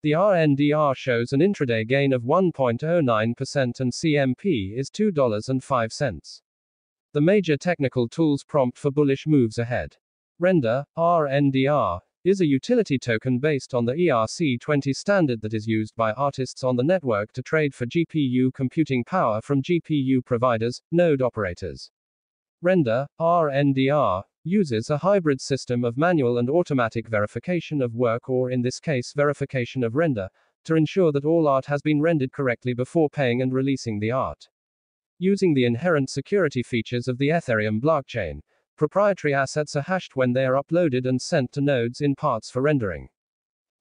The RNDR shows an intraday gain of 1.09% and CMP is $2.05. The major technical tools prompt for bullish moves ahead. Render, RNDR, is a utility token based on the ERC20 standard that is used by artists on the network to trade for GPU computing power from GPU providers, node operators. Render, RNDR, uses a hybrid system of manual and automatic verification of work, or in this case, verification of render, to ensure that all art has been rendered correctly before paying and releasing the art. Using the inherent security features of the Ethereum blockchain, proprietary assets are hashed when they are uploaded and sent to nodes in parts for rendering.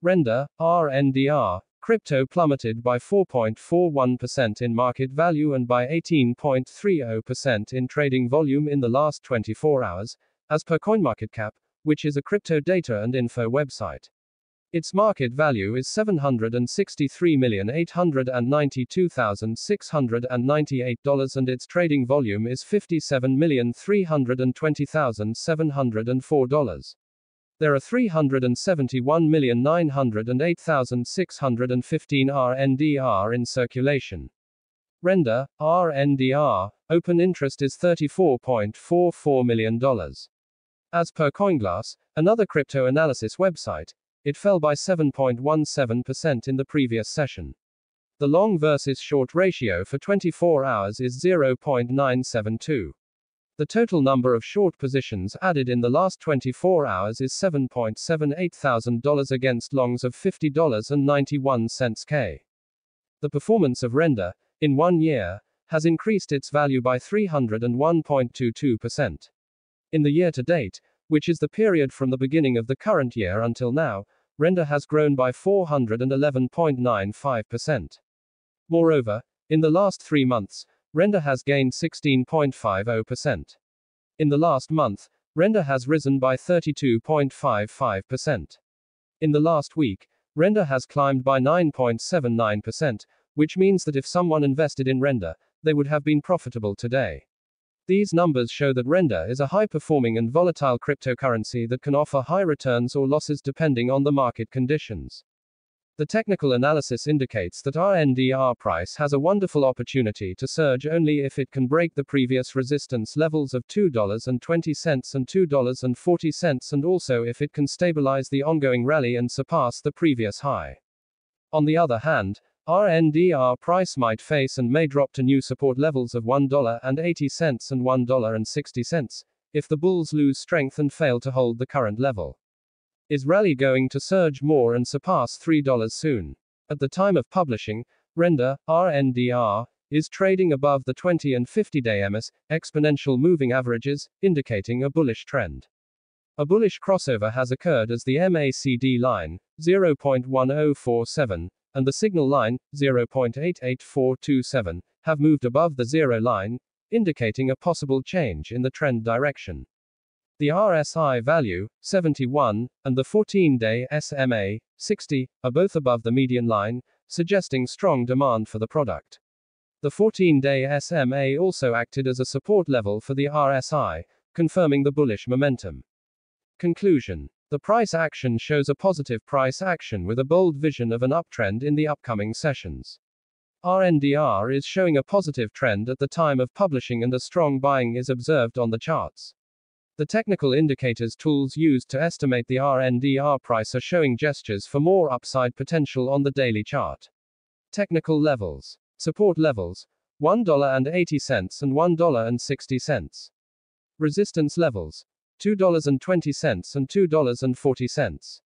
Render, RNDR, crypto plummeted by 4.41% in market value and by 18.30% in trading volume in the last 24 hours, as per CoinMarketCap, which is a crypto data and info website. Its market value is $763,892,698 and its trading volume is $57,320,704. There are 371,908,615 RNDR in circulation. Render, RNDR, open interest is $34.44 million. As per CoinGlass, another crypto analysis website, it fell by 7.17% in the previous session. The long versus short ratio for 24 hours is 0.972. The total number of short positions added in the last 24 hours is $7.78,000 against longs of $50.91 K. The performance of Render, in one year, has increased its value by 301.22%. In the year to date, which is the period from the beginning of the current year until now, render has grown by 411.95%. Moreover, in the last three months, render has gained 16.50%. In the last month, render has risen by 32.55%. In the last week, render has climbed by 9.79%, which means that if someone invested in render, they would have been profitable today. These numbers show that Render is a high performing and volatile cryptocurrency that can offer high returns or losses depending on the market conditions. The technical analysis indicates that RNDR price has a wonderful opportunity to surge only if it can break the previous resistance levels of $2.20 and $2.40 and also if it can stabilize the ongoing rally and surpass the previous high. On the other hand, RNDR price might face and may drop to new support levels of $1.80 and $1.60 if the bulls lose strength and fail to hold the current level. Is rally going to surge more and surpass $3 soon? At the time of publishing, Render, RNDR, is trading above the 20 and 50 day MS exponential moving averages, indicating a bullish trend. A bullish crossover has occurred as the MACD line, 0.1047, and the signal line, 0.88427, have moved above the zero line, indicating a possible change in the trend direction. The RSI value, 71, and the 14 day SMA, 60, are both above the median line, suggesting strong demand for the product. The 14 day SMA also acted as a support level for the RSI, confirming the bullish momentum. Conclusion the price action shows a positive price action with a bold vision of an uptrend in the upcoming sessions. RNDR is showing a positive trend at the time of publishing and a strong buying is observed on the charts. The technical indicators tools used to estimate the RNDR price are showing gestures for more upside potential on the daily chart. Technical levels. Support levels $1.80 and $1.60. Resistance levels $2.20 and $2.40.